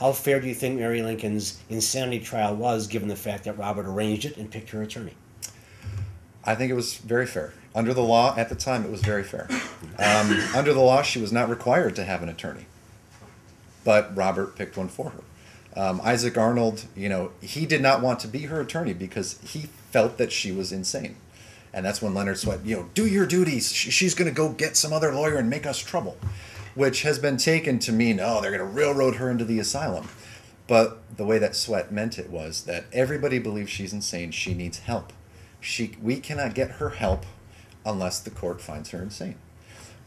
How fair do you think Mary Lincoln's insanity trial was, given the fact that Robert arranged it and picked her attorney? I think it was very fair. Under the law at the time, it was very fair. Um, under the law, she was not required to have an attorney, but Robert picked one for her. Um, Isaac Arnold, you know, he did not want to be her attorney because he felt that she was insane. And that's when Leonard Swett, you know, do your duties. She's going to go get some other lawyer and make us trouble, which has been taken to mean, oh, they're going to railroad her into the asylum. But the way that Swett meant it was that everybody believes she's insane. She needs help. She, we cannot get her help unless the court finds her insane.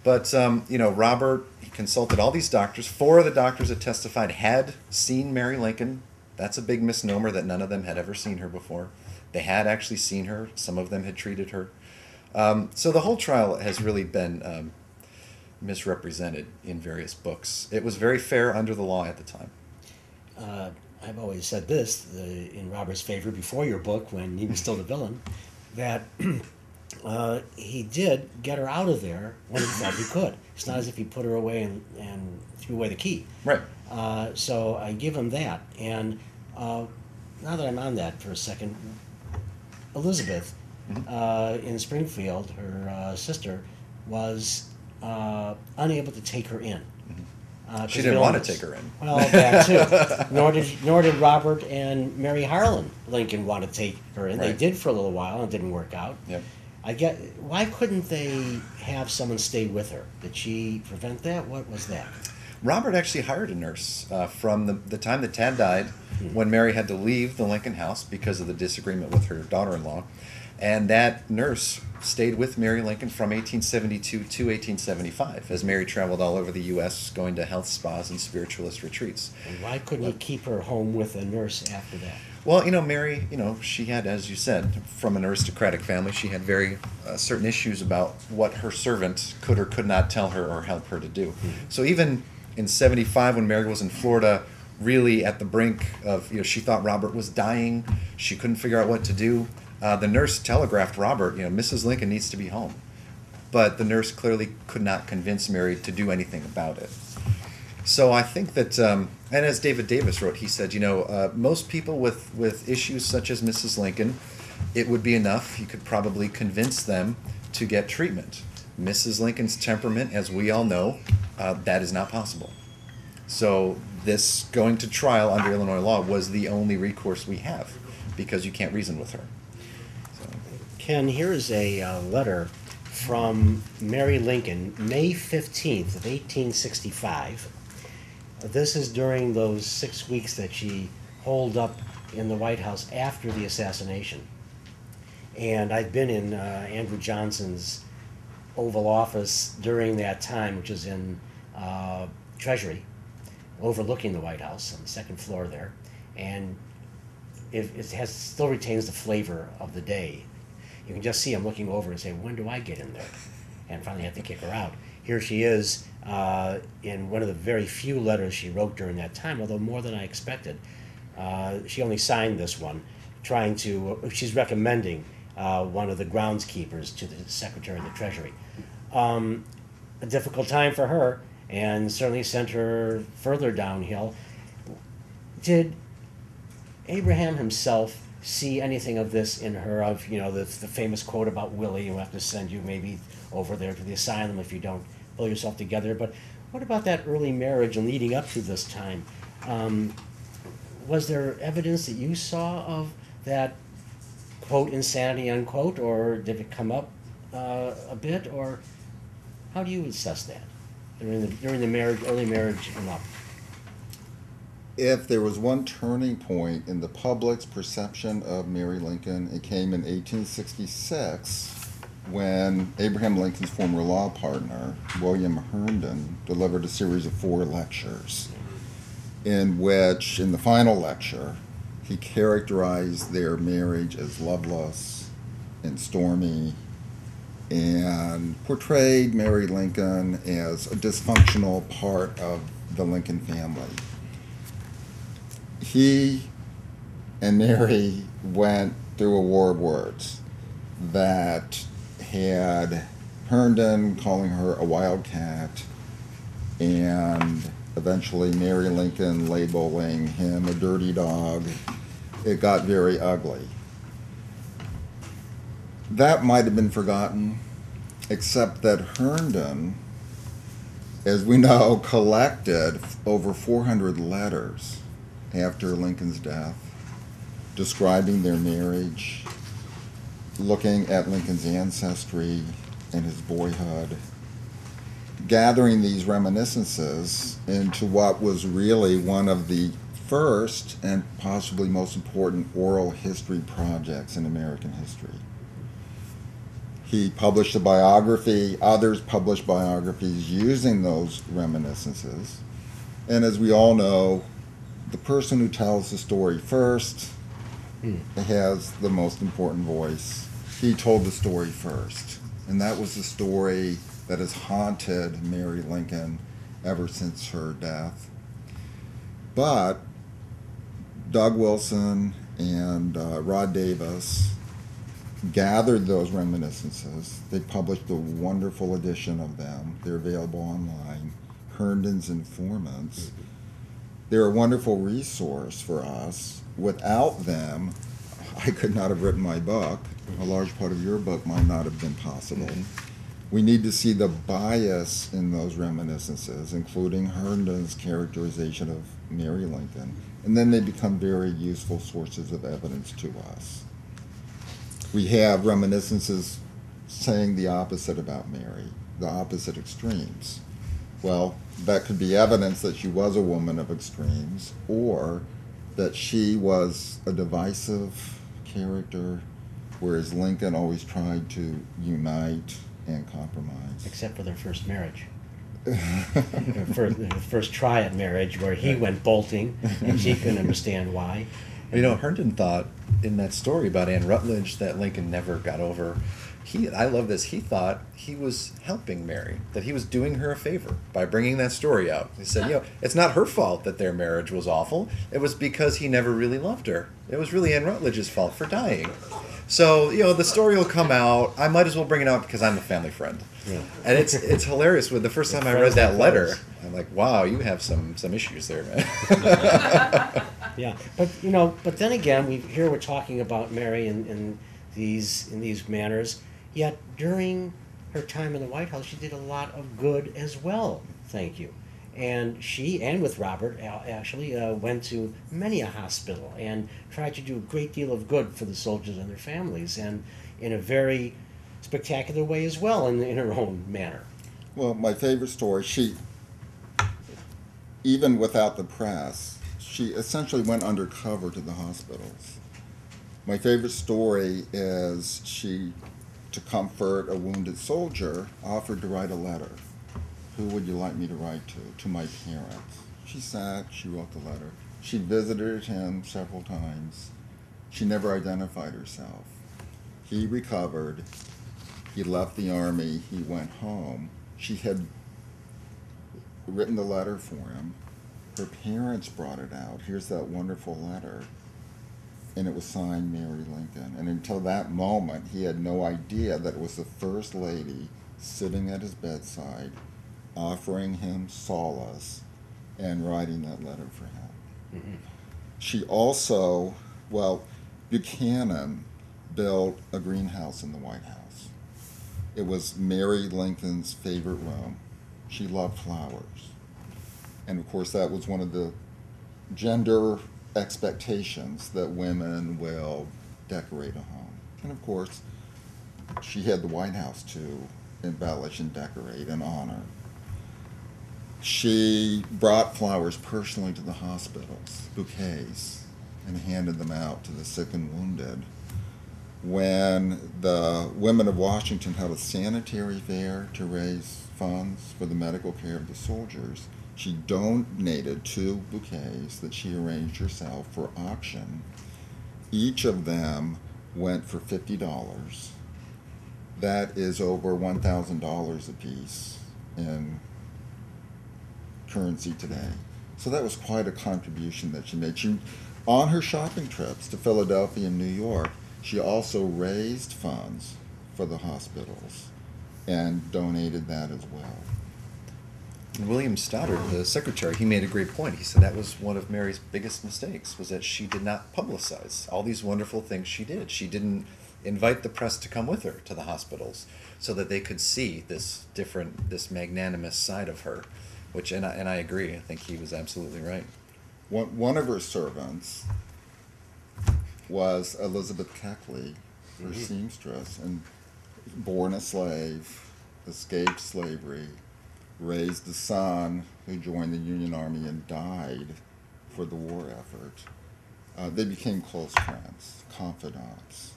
But um, you know, Robert he consulted all these doctors. Four of the doctors that testified had seen Mary Lincoln. That's a big misnomer that none of them had ever seen her before. They had actually seen her. Some of them had treated her. Um, so the whole trial has really been um, misrepresented in various books. It was very fair under the law at the time. Uh, I've always said this the, in Robert's favor before your book, when he was still the villain, that uh, he did get her out of there when he felt he could. It's not as if he put her away and, and threw away the key. Right. Uh, so I give him that. And uh, now that I'm on that for a second, Elizabeth Mm-hmm. uh, in Springfield, her uh, sister, was uh, unable to take her in. Uh, 'cause She didn't want to take her in. Well, that too. nor did nor did Robert and Mary Harlan Lincoln want to take her in. They did for a little while and it didn't work out. Yep. I get why couldn't they have someone stay with her? Did she prevent that? What was that? Robert actually hired a nurse uh, from the, the time that Tad died, when Mary had to leave the Lincoln house because of the disagreement with her daughter in law. And that nurse stayed with Mary Lincoln from 1872 to 1875 as Mary traveled all over the U.S., going to health spas and spiritualist retreats. And why couldn't he keep her home with a nurse after that? Well, you know, Mary, you know, she had, as you said, from an aristocratic family, she had very uh, certain issues about what her servant could or could not tell her or help her to do. So even in 75, when Mary was in Florida, really at the brink of, you know, she thought Robert was dying, she couldn't figure out what to do. Uh, the nurse telegraphed Robert, you know, Mrs. Lincoln needs to be home. But the nurse clearly could not convince Mary to do anything about it. So I think that, um, and as David Davis wrote, he said, you know, uh, most people with, with issues such as Mrs. Lincoln, it would be enough. You could probably convince them to get treatment. Mrs. Lincoln's temperament, as we all know, uh, that is not possible. So this going to trial under Illinois law was the only recourse we have because you can't reason with her. Ken, here is a uh, letter from Mary Lincoln, May 15th of 1865. This is during those six weeks that she holed up in the White House after the assassination. And I've been in uh, Andrew Johnson's Oval Office during that time, which is in uh, Treasury, overlooking the White House on the second floor there. And it, it has still retains the flavor of the day. You can just see him looking over and say, "When do I get in there?" And finally, have to kick her out. Here she is uh, in one of the very few letters she wrote during that time, although more than I expected. Uh, she only signed this one, trying to. She's recommending uh, one of the groundskeepers to the Secretary of the Treasury. Um, a difficult time for her, and certainly sent her further downhill. Did Abraham himself see anything of this in her of you know the, the famous quote about Willie we'll have to send you maybe over there to the asylum if you don't pull yourself together. But what about that early marriage and leading up to this time? Um, was there evidence that you saw of that quote insanity unquote or did it come up uh, a bit or how do you assess that during the during the marriage early marriage and up If there was one turning point in the public's perception of Mary Lincoln, it came in 1866 when Abraham Lincoln's former law partner, William Herndon, delivered a series of four lectures in which, in the final lecture, he characterized their marriage as loveless and stormy and portrayed Mary Lincoln as a dysfunctional part of the Lincoln family he and Mary went through a war of words that had Herndon calling her a wildcat and eventually Mary Lincoln labeling him a dirty dog. It got very ugly. That might have been forgotten, except that Herndon, as we know, collected over 400 letters after Lincoln's death describing their marriage, looking at Lincoln's ancestry and his boyhood, gathering these reminiscences into what was really one of the first and possibly most important oral history projects in American history. He published a biography, others published biographies using those reminiscences. And as we all know, the person who tells the story first has the most important voice. He told the story first. And that was the story that has haunted Mary Lincoln ever since her death. But Doug Wilson and uh, Rod Davis gathered those reminiscences. They published a wonderful edition of them. They're available online. Herndon's Informants. They're a wonderful resource for us. Without them, I could not have written my book. A large part of your book might not have been possible. Mm-hmm. We need to see the bias in those reminiscences, including Herndon's characterization of Mary Lincoln, and then they become very useful sources of evidence to us. We have reminiscences saying the opposite about Mary, the opposite extremes. Well, that could be evidence that she was a woman of extremes, or that she was a divisive character, whereas Lincoln always tried to unite and compromise. Except for their first marriage. Their first, their first try at marriage where he went bolting and she couldn't understand why. You know, Herndon thought in that story about Anne Rutledge that Lincoln never got over. He, I love this. He thought he was helping Mary, that he was doing her a favor by bringing that story out. He said, you know, it's not her fault that their marriage was awful. It was because he never really loved her. It was really Anne Rutledge's fault for dying. So, you know, the story will come out. I might as well bring it out because I'm a family friend. Yeah. And it's it's hilarious. With the first time I read that letter. I'm like, wow, you have some some issues there, man. Yeah, but you know, but then again, we here we're talking about Mary in, in these in these manners. Yet during her time in the White House, she did a lot of good as well. Thank you. And she and with Robert actually uh, went to many a hospital and tried to do a great deal of good for the soldiers and their families, and in a very spectacular way as well, in, in her own manner. Well, my favorite story, she, even without the press, she essentially went undercover to the hospitals. My favorite story is she, to comfort a wounded soldier, offered to write a letter. Who would you like me to write to? To my parents. She sat, she wrote the letter. She visited him several times. She never identified herself. He recovered. He left the army. He went home. She had written the letter for him. Her parents brought it out. Here's that wonderful letter. And it was signed Mary Lincoln. And until that moment, he had no idea that it was the First Lady sitting at his bedside, offering him solace and writing that letter for him. Mm-hmm. She also, well, Buchanan built a greenhouse in the White House. It was Mary Lincoln's favorite room. She loved flowers. And of course, that was one of the gender expectations that women will decorate a home. And of course, she had the White House to embellish and decorate and honor. She brought flowers personally to the hospitals, bouquets, and handed them out to the sick and wounded. When the women of Washington held a sanitary fair to raise funds for the medical care of the soldiers, she donated two bouquets that she arranged herself for auction. Each of them went for $50. That is over $1,000 a piece in currency today. So that was quite a contribution that she made. She, on her shopping trips to Philadelphia and New York, she also raised funds for the hospitals and donated that as well. William Stoddard, the secretary, he made a great point. He said that was one of Mary's biggest mistakes was that she did not publicize all these wonderful things she did. She didn't invite the press to come with her to the hospitals so that they could see this different, this magnanimous side of her. Which, and I, and I agree. I think he was absolutely right. One, one of her servants was Elizabeth Keckley, her mm-hmm. seamstress, and born a slave, escaped slavery, raised a son who joined the Union Army and died for the war effort. Uh, they became close friends, confidants.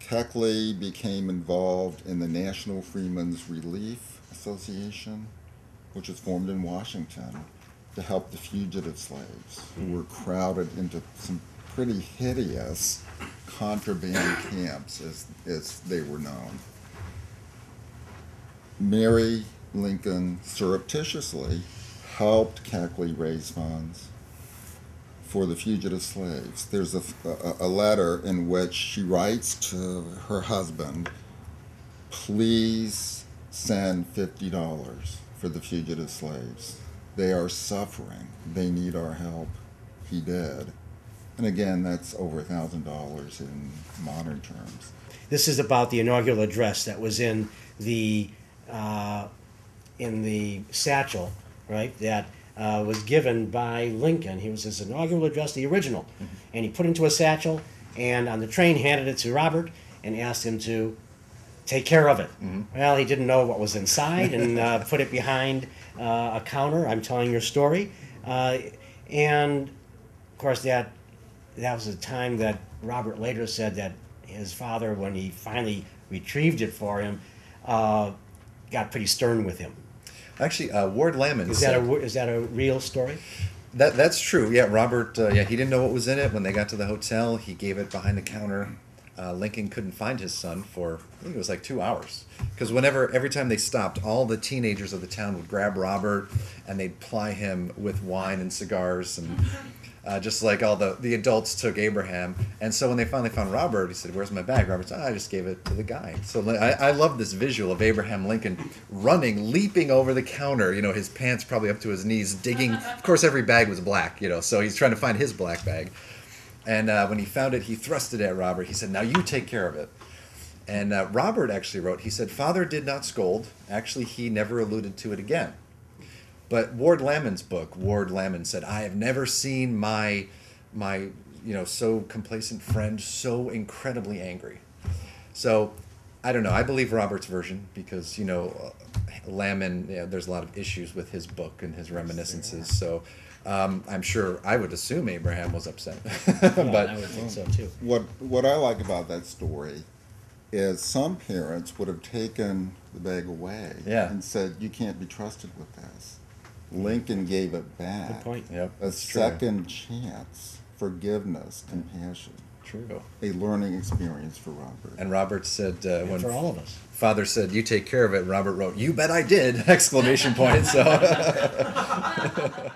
Keckley became involved in the National Freedmen's Relief Association, which was formed in Washington to help the fugitive slaves who were crowded into some pretty hideous contraband camps, as, as they were known. Mary Lincoln surreptitiously helped Keckley raise funds for the fugitive slaves. There's a, a, a letter in which she writes to her husband, please send fifty dollars for the fugitive slaves. They are suffering. They need our help. He did. And again, that's over a thousand dollars in modern terms. This is about the inaugural address that was in the, uh, in the satchel, right, that uh, was given by Lincoln. He was his inaugural address, the original. And he put it into a satchel and on the train handed it to Robert and asked him to take care of it. Well, he didn't know what was inside and uh, put it behind uh, a counter. I'm telling your story. Uh, and of course, that that was a time that Robert later said that his father, when he finally retrieved it for him, uh, got pretty stern with him. Actually, uh, Ward Lamon Is said, that a is that a real story? That that's true. Yeah, Robert. Uh, yeah, he didn't know what was in it when they got to the hotel. He gave it behind the counter. Uh, Lincoln couldn't find his son for I think it was like two hours because whenever every time they stopped, all the teenagers of the town would grab Robert and they'd ply him with wine and cigars and. Uh, just like all the, the adults took Abraham. And so when they finally found Robert, he said, Where's my bag? Robert said, "Ah, I just gave it to the guy. So I, I love this visual of Abraham Lincoln running, leaping over the counter, you know, his pants probably up to his knees, digging. Of course, every bag was black, you know, so he's trying to find his black bag. And uh, when he found it, he thrust it at Robert. He said, Now you take care of it. And uh, Robert actually wrote, he said, Father did not scold. Actually, he never alluded to it again. But Ward Lamon's book, Ward Lamon said, I have never seen my, my, you know, so complacent friend so incredibly angry. So, I don't know. I believe Robert's version because, you know, Lamon, you know, there's a lot of issues with his book and his reminiscences. So, um, I'm sure, I would assume Abraham was upset. Yeah, but, I would think so too. What what I like about that story is some parents would have taken the bag away Yeah. and said, "You can't be trusted with this." Lincoln gave it back. Good point. yep, A it's true. second chance, forgiveness, compassion, True. a learning experience for Robert. And Robert said, uh, And when for all of us. father said, "You take care of it," Robert wrote, "You bet I did!" Exclamation point. So,